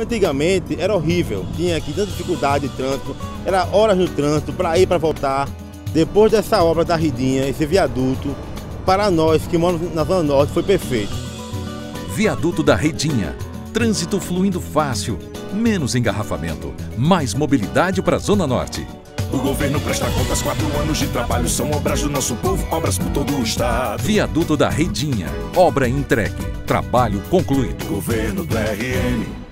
Antigamente era horrível, tinha aqui tanta dificuldade de trânsito, era horas no trânsito para ir para voltar. Depois dessa obra da Ridinha, esse viaduto, para nós que moramos na Zona Norte, foi perfeito. Viaduto da Redinha. Trânsito fluindo fácil, menos engarrafamento, mais mobilidade para a Zona Norte. O governo presta contas, quatro anos de trabalho são obras do nosso povo, obras por todo o estado. Viaduto da Redinha. Obra entregue. Trabalho concluído. Governo do RN.